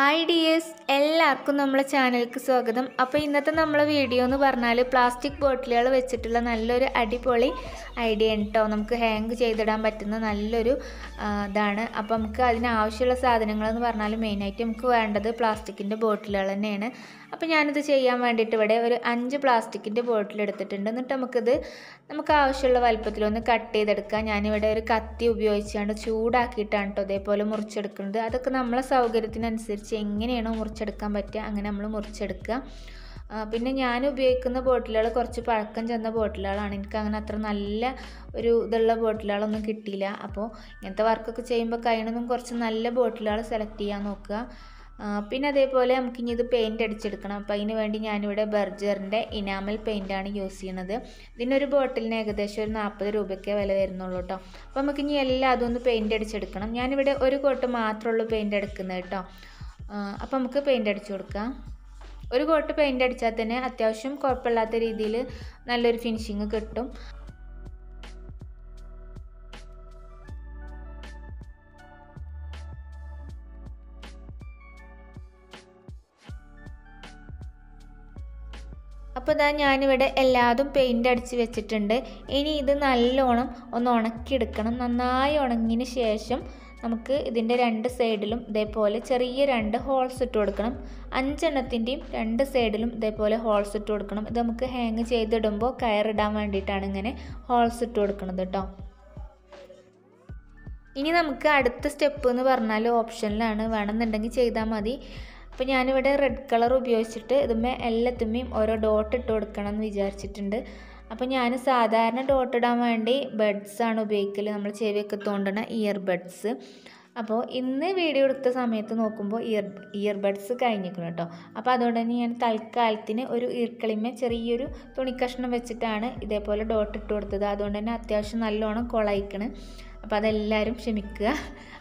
Hi dears എല്ലാവർക്കും നമ്മളെ ചാനലിലേക്ക് സ്വാഗതം. അപ്പോൾ ഇന്നത്തെ നമ്മളെ വീഡിയോ എന്ന് പറഞ്ഞാൽ പ്ലാസ്റ്റിക് ബോട്ടിലുകൾ വെച്ചിട്ടുള്ള നല്ലൊരു അടിപൊളി ഐഡിയ ആണ് കേട്ടോ നമുക്ക് ഹാങ് ചെയ്തിടാൻ പറ്റുന്ന നല്ലൊരു ഇതാണ്. അപ്പോൾ നമുക്ക് അതിനാവശ്യമുള്ള സാധനങ്ങളെന്ന് പറഞ്ഞാൽ മെയിനായിട്ട് നമുക്ക് വേണ്ടത് പ്ലാസ്റ്റിക്കിന്റെ ബോട്ടിലുകൾ തന്നെയാണ്. അപ്പോൾ ഞാനിത് ചെയ്യാൻ വേണ്ടിയിട്ട് ഇവിടെ ഒരു അഞ്ച് പ്ലാസ്റ്റിക്കിന്റെ ബോട്ടിൽ എടുത്തിട്ടുണ്ട്. എന്നിട്ട് നമുക്കിത് നമുക്ക് ആവശ്യമുള്ള വലുപ്പത്തിലൊന്ന് കട്ട് ചെയ്തെടുക്കാം. ഞാനിവിടെ ഒരു കത്തി ഉപയോഗിച്ചാണ്ട് ചൂടാക്കിയിട്ടാണ് കേട്ടോ ഇതേപോലെ മുറിച്ചെടുക്കുന്നത്. അതൊക്കെ നമ്മളെ സൗകര്യത്തിനനുസരിച്ച് എങ്ങനെയാണോ മുറിച്ചെടുക്കാൻ പറ്റുക അങ്ങനെ നമ്മൾ മുറിച്ചെടുക്കുക. പിന്നെ ഞാൻ ഉപയോഗിക്കുന്ന ബോട്ടിലുകൾ കുറച്ച് പഴക്കം ചെന്ന ബോട്ടിലുകളാണ്. എനിക്ക് അങ്ങനെ അത്ര നല്ല ഒരു ഇതുള്ള ബോട്ടിലുകളൊന്നും കിട്ടിയില്ല. അപ്പോൾ ഇങ്ങനത്തെ വർക്കൊക്കെ ചെയ്യുമ്പോൾ കഴിയണതും കുറച്ച് നല്ല ബോട്ടിലുകൾ സെലക്ട് ചെയ്യാൻ നോക്കുക. പിന്നെ അതേപോലെ നമുക്ക് ഇനി ഇത് പെയിന്റ് അടിച്ചെടുക്കണം. അപ്പോൾ അതിന് വേണ്ടി ഞാനിവിടെ ബർജറിന്റെ ഇനാമൽ പെയിന്റാണ് യൂസ് ചെയ്യണത് ഇതിനൊരു ബോട്ടിലിന് ഏകദേശം ഒരു നാൽപ്പത് രൂപയ്ക്കേ വില വരുന്നുള്ളൂ കേട്ടോ. അപ്പോൾ നമുക്ക് ഇനി എല്ലാം അതൊന്ന് പെയിന്റ് അടിച്ചെടുക്കണം. ഞാനിവിടെ ഒരു കോട്ട് മാത്രമേ ഉള്ളൂ പെയിന്റ് എടുക്കുന്നത് കേട്ടോ. അപ്പോൾ നമുക്ക് പെയിന്റ് അടിച്ചു കൊടുക്കാം. ഒരു കോട്ട് പെയിന്റ് അടിച്ചാൽ തന്നെ അത്യാവശ്യം കുഴപ്പമില്ലാത്ത രീതിയിൽ നല്ലൊരു ഫിനിഷിങ് കിട്ടും. അപ്പോൾ ഇതാ ഞാനിവിടെ എല്ലാതും പെയിന്റ് അടിച്ച് വെച്ചിട്ടുണ്ട്. ഇനി ഇത് നല്ലോണം ഒന്ന് ഉണക്കിയെടുക്കണം. നന്നായി ഉണങ്ങിയതിന് ശേഷം നമുക്ക് ഇതിന്റെ രണ്ട് സൈഡിലും ഇതേപോലെ ചെറിയ രണ്ട് ഹോൾസ് ഇട്ട് കൊടുക്കണം. അഞ്ചെണ്ണത്തിന്റെയും രണ്ട് സൈഡിലും ഇതേപോലെ ഹോൾസ് ഇട്ട് കൊടുക്കണം. ഇത് നമുക്ക് ഹാങ് ചെയ്തിടുമ്പോൾ കയറിടാൻ വേണ്ടിയിട്ടാണ് ഇങ്ങനെ ഹോൾസ് ഇട്ട് കൊടുക്കുന്നത് കേട്ടോ ഇനി നമുക്ക് അടുത്ത സ്റ്റെപ്പ് എന്ന് പറഞ്ഞാൽ ഓപ്ഷനിലാണ് വേണമെന്നുണ്ടെങ്കിൽ ചെയ്താൽ മതി. അപ്പോൾ ഞാനിവിടെ റെഡ് കളർ ഉപയോഗിച്ചിട്ട് ഇതുമ്മേ എല്ലാത്തുമ്മയും ഓരോ ഡോട്ട് ഇട്ട് കൊടുക്കണം എന്ന് വിചാരിച്ചിട്ടുണ്ട്. അപ്പോൾ ഞാൻ സാധാരണ ഡോട്ട് ഇടാൻ വേണ്ടി ബഡ്സ് ആണ് ഉപയോഗിക്കൽ നമ്മൾ ചെവിയൊക്കെ തോണ്ടണ ഇയർ ബഡ്സ് അപ്പോൾ ഇന്ന് വീഡിയോ എടുത്ത സമയത്ത് നോക്കുമ്പോൾ ഇയർ ഇയർ ബഡ്സ് കഴിഞ്ഞിരിക്കണം കേട്ടോ. അപ്പോൾ അതുകൊണ്ട് തന്നെ ഞാൻ തൽക്കാലത്തിന് ഒരു ഈർക്കളിമ ചെറിയൊരു തുണിക്കഷ്ണം വെച്ചിട്ടാണ് ഇതേപോലെ ഡോട്ട് ഇട്ട് കൊടുത്തത്. അതുകൊണ്ട് തന്നെ അത്യാവശ്യം നല്ലോണം കുളയിക്കണ്. അപ്പോൾ അതെല്ലാവരും ക്ഷമിക്കുക.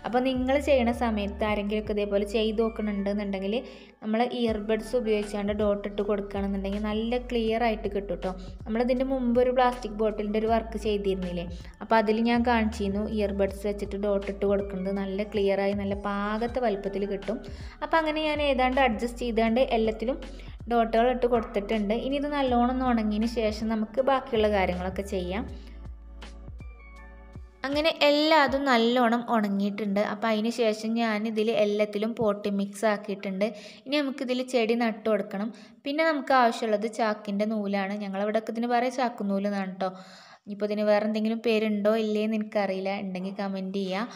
അപ്പോൾ നിങ്ങൾ ചെയ്യണ സമയത്ത് ആരെങ്കിലുമൊക്കെ ഇതേപോലെ ചെയ്ത് നോക്കണുണ്ടെന്നുണ്ടെങ്കിൽ നമ്മൾ ഇയർബഡ്സ് ഉപയോഗിച്ചാണ്ട് ഡോട്ട് ഇട്ട് കൊടുക്കുകയാണെന്നുണ്ടെങ്കിൽ നല്ല ക്ലിയർ ആയിട്ട് കിട്ടും കേട്ടോ നമ്മളിതിന്റെ മുമ്പ് ഒരു പ്ലാസ്റ്റിക് ബോട്ടിലിന്റെ ഒരു വർക്ക് ചെയ്തിരുന്നില്ലേ? അപ്പോൾ അതിൽ ഞാൻ കാണിച്ചിരുന്നു ഇയർബഡ്സ് വെച്ചിട്ട് ഡോട്ട് ഇട്ട് കൊടുക്കുന്നത് നല്ല ക്ലിയറായി നല്ല പാകത്തെ വലുപ്പത്തിൽ കിട്ടും. അപ്പോൾ അങ്ങനെ ഞാൻ ഏതാണ്ട് അഡ്ജസ്റ്റ് ചെയ്താണ്ട് എല്ലാത്തിലും ഡോട്ടുകൾ ഇട്ട് കൊടുത്തിട്ടുണ്ട്. ഇനി ഇത് നല്ലോണം ഉണങ്ങിയതിന് ശേഷം നമുക്ക് ബാക്കിയുള്ള കാര്യങ്ങളൊക്കെ ചെയ്യാം. അങ്ങനെ എല്ലാതും നല്ലോണം ഉണങ്ങിയിട്ടുണ്ട്. അപ്പോൾ അതിന് ശേഷം ഞാൻ ഇതിൽ എല്ലാത്തിലും പോട്ടി മിക്സ് ആക്കിയിട്ടുണ്ട്. ഇനി നമുക്കിതിൽ ചെടി നട്ടു കൊടുക്കണം. പിന്നെ നമുക്ക് ആവശ്യമുള്ളത് ചാക്കിന്റെ നൂലാണ്. ഞങ്ങളവിടെയൊക്കെ ഇതിന് പറയാം ചാക്കുനൂൽ എന്നാണ് കേട്ടോ ഇനിയിപ്പോൾ ഇതിന് വേറെ എന്തെങ്കിലും പേരുണ്ടോ ഇല്ലേന്ന് എനിക്കറിയില്ല. ഉണ്ടെങ്കിൽ കമന്റ് ചെയ്യുക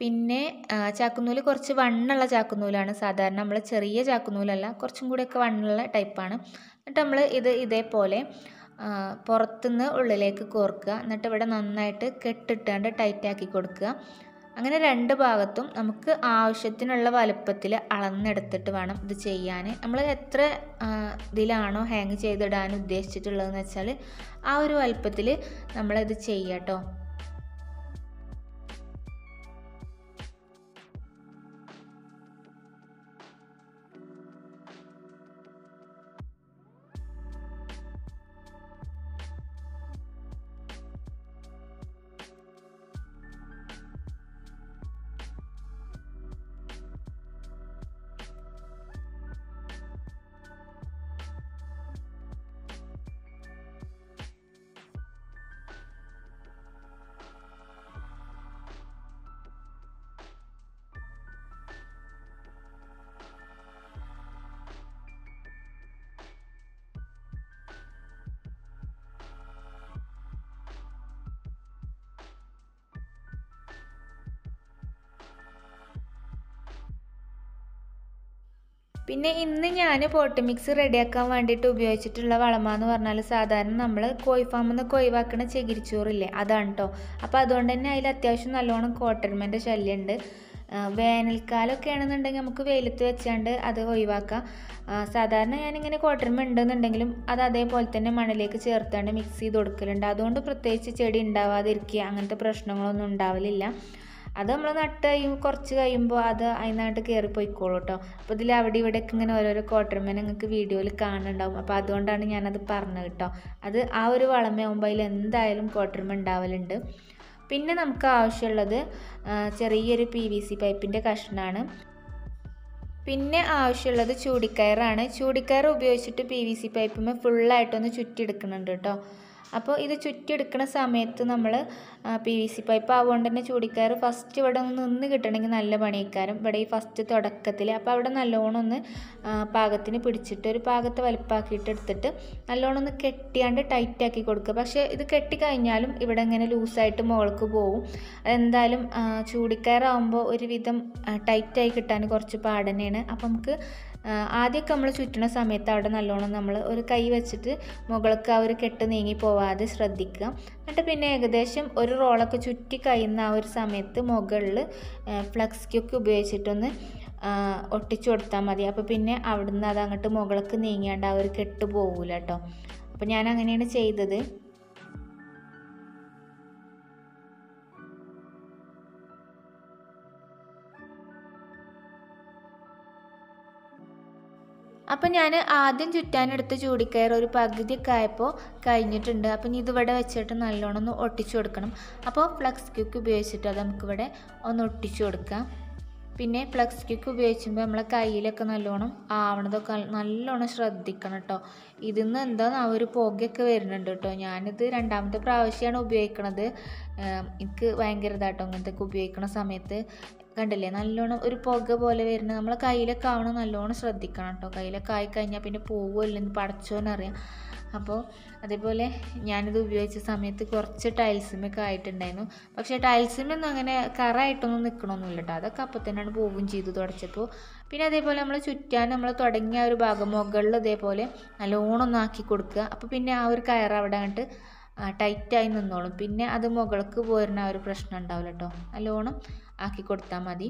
പിന്നെ ചാക്കുനൂൽ കുറച്ച് വണ്ണുള്ള ചാക്കുനൂലാണ് സാധാരണ നമ്മൾ ചെറിയ ചാക്കുനൂലല്ല കുറച്ചും കൂടെയൊക്കെ വണ്ണുള്ള ടൈപ്പാണ്. എന്നിട്ട് നമ്മൾ ഇത് ഇതേപോലെ പുറത്തുനിന്ന് ഉള്ളിലേക്ക് കോർക്കുക. എന്നിട്ട് ഇവിടെ നന്നായിട്ട് കെട്ടിട്ടാണ്ട് ടൈറ്റാക്കി കൊടുക്കുക. അങ്ങനെ രണ്ട് ഭാഗത്തും നമുക്ക് ആവശ്യത്തിനുള്ള വലുപ്പത്തിൽ അളന്നെടുത്തിട്ട് വേണം ഇത് ചെയ്യാൻ. നമ്മൾ എത്ര ഇതിലാണോ ഹാങ് ചെയ്തിടാൻ ഉദ്ദേശിച്ചിട്ടുള്ളതെന്ന് വെച്ചാൽ ആ ഒരു വലുപ്പത്തിൽ നമ്മളിത് ചെയ്യാം കേട്ടോ പിന്നെ ഇന്ന് ഞാൻ പോട്ട് മിക്സ് റെഡിയാക്കാൻ വേണ്ടിയിട്ട് ഉപയോഗിച്ചിട്ടുള്ള വളമാന്ന് പറഞ്ഞാൽ സാധാരണ നമ്മൾ കോഴി ഫാമിൽ നിന്ന് കൊയ്വാക്കണ ചകിരിച്ചോറില്ലേ അതാണ് കേട്ടോ അപ്പോൾ അതുകൊണ്ട് തന്നെ അതിൽ അത്യാവശ്യം നല്ലോണം കോട്ടർമന്റെ ശല്യമുണ്ട് വേനൽക്കാലമൊക്കെ ആണെന്നുണ്ടെങ്കിൽ നമുക്ക് വെയിലത്ത് വെച്ചാണ്ട് അത് ഒഴിവാക്കാം. സാധാരണ ഞാനിങ്ങനെ കോട്ടർമ ഉണ്ടെന്നുണ്ടെങ്കിലും അത് അതേപോലെ തന്നെ മണ്ണിലേക്ക് ചേർത്താണ്ട് മിക്സ് ചെയ്ത് കൊടുക്കലുണ്ട്. അതുകൊണ്ട് പ്രത്യേകിച്ച് ചെടി ഉണ്ടാവാതിരിക്കുക അങ്ങനത്തെ പ്രശ്നങ്ങളൊന്നും ഉണ്ടാവലില്ല. അത് നമ്മൾ നട്ട് കഴിയുമ്പോൾ കുറച്ച് കഴിയുമ്പോൾ അത് അതിനായിട്ട് കയറി പോയിക്കോളൂ കേട്ടോ അപ്പോൾ ഇതിൽ അവിടെ ഇവിടെയൊക്കെ ഇങ്ങനെ ഓരോരോ കോട്ടർമേനെ നിങ്ങൾക്ക് വീഡിയോയിൽ കാണുന്നുണ്ടാവും. അപ്പോൾ അതുകൊണ്ടാണ് ഞാനത് പറഞ്ഞത് കേട്ടോ അത് ആ ഒരു വളമയാകുമ്പോൾ അതിൽ എന്തായാലും കോട്ടർമ ഉണ്ടാവലുണ്ട് പിന്നെ നമുക്ക് ആവശ്യമുള്ളത് ചെറിയൊരു പി വി സി പൈപ്പിന്റെ കഷ്ണമാണ് പിന്നെ ആവശ്യമുള്ളത് ചൂടിക്കയറാണ്. ചൂടിക്കയർ ഉപയോഗിച്ചിട്ട് പി വി സി പൈപ്പുമ്മ ഫുള്ളായിട്ടൊന്ന് ചുറ്റിയെടുക്കുന്നുണ്ട് കേട്ടോ അപ്പോൾ ഇത് ചുറ്റിയെടുക്കുന്ന സമയത്ത് നമ്മൾ പി വി സി പൈപ്പ് ആവുകൊണ്ട് തന്നെ ചൂടിക്കയർ ഫസ്റ്റ് ഇവിടെ ഒന്ന് നിന്ന് കിട്ടണമെങ്കിൽ നല്ല പണിക്കാരും ഇവിടെ ഈ ഫസ്റ്റ് തുടക്കത്തിൽ അപ്പോൾ അവിടെ നല്ലോണം ഒന്ന് പാകത്തിന് പിടിച്ചിട്ട് ഒരു പാകത്തെ വലുപ്പാക്കിയിട്ട് എടുത്തിട്ട് നല്ലോണം ഒന്ന് കെട്ടിയാണ്ട് ടൈറ്റാക്കി കൊടുക്കുക. പക്ഷേ ഇത് കെട്ടി കഴിഞ്ഞാലും ഇവിടെ ഇങ്ങനെ ലൂസായിട്ട് മുകൾക്ക് പോവും. അതെന്തായാലും ചൂടിക്കയറാകുമ്പോൾ ഒരുവിധം ടൈറ്റായി കിട്ടാൻ കുറച്ച് പാടനെയാണ് അപ്പോൾ നമുക്ക് ആദ്യമൊക്കെ നമ്മൾ ചുറ്റണ സമയത്ത് അവിടെ നല്ലോണം നമ്മൾ ഒരു കൈ വെച്ചിട്ട് മുകൾക്ക് ആ ഒരു കെട്ട് നീങ്ങി പോവാതെ ശ്രദ്ധിക്കുക. എന്നിട്ട് പിന്നെ ഏകദേശം ഒരു റോളൊക്കെ ചുറ്റി കഴിയുന്ന ആ ഒരു സമയത്ത് മുകളിൽ ഫ്ലക്സ് ക്യൂക്ക് ഉപയോഗിച്ചിട്ടൊന്ന് ഒട്ടിച്ചു കൊടുത്താൽ മതി. അപ്പോൾ പിന്നെ അവിടുന്ന് അത് അങ്ങോട്ട് മുകൾക്ക് നീങ്ങിയാണ്ട് ആ ഒരു കെട്ട് പോകില്ല കേട്ടോ അപ്പോൾ ഞാൻ അങ്ങനെയാണ് ചെയ്തത്. അപ്പം ഞാൻ ആദ്യം ചുറ്റാനെടുത്ത ചൂടിക്കയർ ഒരു പകുതിയൊക്കെ ആയപ്പോൾ കഴിഞ്ഞിട്ടുണ്ട്. അപ്പം ഇനി ഇതിവിടെ വെച്ചിട്ട് നല്ലോണം ഒന്ന് ഒട്ടിച്ചു കൊടുക്കണം. അപ്പോൾ ഫ്ലക്സ് ക്യൂക്ക് ഉപയോഗിച്ചിട്ട് അത് നമുക്കിവിടെ ഒന്ന് ഒട്ടിച്ചു കൊടുക്കാം. പിന്നെ ഫ്ലക്സ് ക്യൂക്ക് ഉപയോഗിക്കുമ്പോൾ നമ്മളെ കയ്യിലൊക്കെ നല്ലോണം ആവണതൊക്കെ നല്ലോണം ശ്രദ്ധിക്കണം കേട്ടോ ഇതിൽ നിന്ന് എന്താ ആ ഒരു പുകയൊക്കെ വരുന്നുണ്ട് കേട്ടോ ഞാനിത് രണ്ടാമത്തെ പ്രാവശ്യമാണ് ഉപയോഗിക്കണത്. എനിക്ക് ഭയങ്കര ഇതാട്ടോ അങ്ങനത്തെ ഒക്കെ ഉപയോഗിക്കണ സമയത്ത്. കണ്ടില്ലേ? നല്ലോണം ഒരു പുക പോലെ വരുന്നത് നമ്മളെ കയ്യിലൊക്കെ ആവണം നല്ലോണം ശ്രദ്ധിക്കണം കേട്ടോ കയ്യിലൊക്കെ ആയി പിന്നെ പിന്നെ പോവുമല്ലെന്ന് പടച്ചോന്നറിയാം അപ്പോൾ അതേപോലെ ഞാനിത് ഉപയോഗിച്ച സമയത്ത് കുറച്ച് ടൈൽസിമൊക്കെ ആയിട്ടുണ്ടായിരുന്നു. പക്ഷേ ടൈൽസിമൊന്നും അങ്ങനെ കറായിട്ടൊന്നും നിൽക്കണമൊന്നുമില്ല കേട്ടോ അതൊക്കെ അപ്പം തന്നെയാണ് പോവുകയും ചെയ്തു തുടച്ചപ്പോൾ പിന്നെ അതേപോലെ നമ്മൾ ചുറ്റാൻ നമ്മൾ തുടങ്ങിയ ഒരു ഭാഗം മുകളിൽ ഇതേപോലെ നല്ലോണം ആക്കി കൊടുക്കുക. അപ്പോൾ പിന്നെ ആ ഒരു കയർ അവിടെ അങ്ങോട്ട് ടൈറ്റായി നിന്നോളും. പിന്നെ അത് മുകൾക്ക് പോരുന്ന ഒരു പ്രശ്നം ഉണ്ടാവില്ല കേട്ടോ നല്ലോണം ആക്കി കൊടുത്താൽ മതി.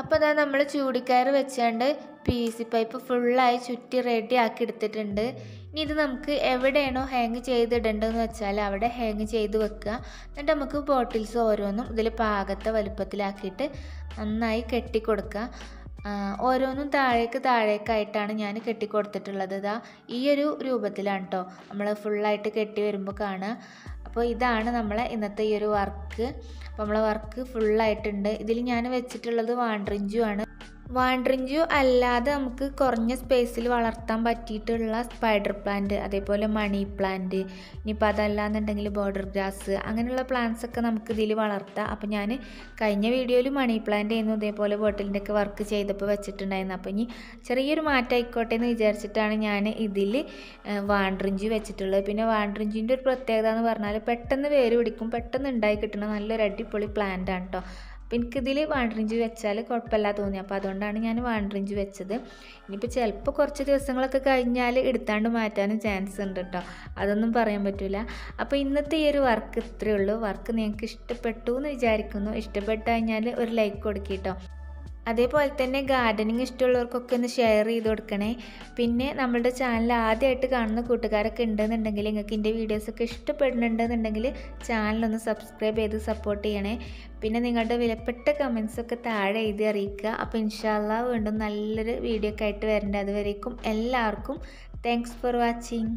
അപ്പോൾ ഇതാ നമ്മൾ ചൂടിക്കയർ വെച്ചാണ്ട് പി സി പൈപ്പ് ഫുള്ളായി ചുറ്റി റെഡി ആക്കി എടുത്തിട്ടുണ്ട്. ഇനി ഇത് നമുക്ക് എവിടെയാണോ ഹാങ് ചെയ്തിടേണ്ടതെന്ന് വെച്ചാൽ അവിടെ ഹാങ് ചെയ്ത് വെക്കുക. എന്നിട്ട് നമുക്ക് ബോട്ടിൽസ് ഓരോന്നും ഇതിൽ പാകത്തെ വലുപ്പത്തിലാക്കിയിട്ട് നന്നായി കെട്ടിക്കൊടുക്കുക. ഓരോന്നും താഴേക്ക് താഴേക്കായിട്ടാണ് ഞാൻ കെട്ടിക്കൊടുത്തിട്ടുള്ളത്. ഇതാ ഈ ഒരു രൂപത്തിലാണ് കേട്ടോ നമ്മൾ ഫുള്ളായിട്ട് കെട്ടി വരുമ്പോൾ കാണുക. അപ്പോൾ ഇതാണ് നമ്മളെ ഇന്നത്തെ ഈ ഒരു വർക്ക് അപ്പോൾ നമ്മളെ വർക്ക് ഫുള്ളായിട്ടുണ്ട് ഇതിൽ ഞാൻ വെച്ചിട്ടുള്ളത് വാണ്ട്രിഞ്ചു ആണ് വാണ്ട്രിഞ്ചു അല്ലാതെ നമുക്ക് കുറഞ്ഞ സ്പേസിൽ വളർത്താൻ പറ്റിയിട്ടുള്ള സ്പൈഡർ പ്ലാന്റ് അതേപോലെ മണി പ്ലാന്റ് ഇനിയിപ്പോൾ അതല്ലാന്നുണ്ടെങ്കിൽ ബോർഡർ ഗ്രാസ് അങ്ങനെയുള്ള പ്ലാന്റ്സ് ഒക്കെ നമുക്ക് ഇതിൽ വളർത്താം. അപ്പോൾ ഞാൻ കഴിഞ്ഞ വീഡിയോയിൽ മണി പ്ലാന്റ് ചെയ്യുന്നു ഇതേപോലെ ബോട്ടിലിന്റെ ഒക്കെ വർക്ക് ചെയ്തപ്പോൾ വെച്ചിട്ടുണ്ടായിരുന്നു. അപ്പോൾ ഇനി ചെറിയൊരു മാറ്റം ആയിക്കോട്ടെ എന്ന് വിചാരിച്ചിട്ടാണ് ഞാൻ ഇതിൽ വാണ്ട്രിഞ്ചു വെച്ചിട്ടുള്ളത്. പിന്നെ വാണ്ടറിഞ്ചിന്റെ ഒരു പ്രത്യേകത എന്ന് പറഞ്ഞാൽ പെട്ടെന്ന് വേര് പിടിക്കും പെട്ടെന്ന് ഉണ്ടായി കിട്ടുന്ന നല്ലൊരു അടിപൊളി പ്ലാന്റ് ആണ് കേട്ടോ അപ്പോൾ എനിക്കിതിൽ വാണ്ടറിഞ്ച് വെച്ചാൽ കുഴപ്പമില്ല തോന്നി. അപ്പോൾ അതുകൊണ്ടാണ് ഞാൻ വാണ്ടറിഞ്ച് വെച്ചത്. ഇനിയിപ്പോൾ ചിലപ്പോൾ കുറച്ച് ദിവസങ്ങളൊക്കെ കഴിഞ്ഞാൽ എടുത്താണ്ട് മാറ്റാനും ചാൻസ് ഉണ്ട് കേട്ടോ അതൊന്നും പറയാൻ പറ്റില്ല അപ്പോൾ ഇന്നത്തെ ഈ ഒരു വർക്ക് ഇത്രയേ ഉള്ളൂ. വർക്ക് നിങ്ങൾക്ക് ഇഷ്ടപ്പെട്ടു എന്ന് വിചാരിക്കുന്നു. ഇഷ്ടപ്പെട്ടു കഴിഞ്ഞാൽ ഒരു ലൈക്ക് കൊടുക്കിട്ടോ അതേപോലെ തന്നെ ഗാർഡനിങ് ഇഷ്ടമുള്ളവർക്കൊക്കെ ഒന്ന് ഷെയർ ചെയ്ത് കൊടുക്കണേ. പിന്നെ നമ്മളുടെ ചാനൽ ആദ്യമായിട്ട് കാണുന്ന കൂട്ടുകാരൊക്കെ ഉണ്ടെന്നുണ്ടെങ്കിൽ നിങ്ങൾക്ക് എന്റെ വീഡിയോസൊക്കെ ഇഷ്ടപ്പെടുന്നുണ്ടെന്നുണ്ടെങ്കിൽ ചാനലൊന്ന് സബ്സ്ക്രൈബ് ചെയ്ത് സപ്പോർട്ട് ചെയ്യണേ. പിന്നെ നിങ്ങളുടെ വിലപ്പെട്ട കമൻസൊക്കെ താഴെ എഴുതി അറിയിക്കുക. അപ്പോൾ ഇൻഷാല്ല വീണ്ടും നല്ലൊരു വീഡിയോ ഒക്കെ ആയിട്ട് വരേണ്ടത് അതുവരേക്കും എല്ലാവർക്കും താങ്ക്സ് ഫോർ വാച്ചിങ്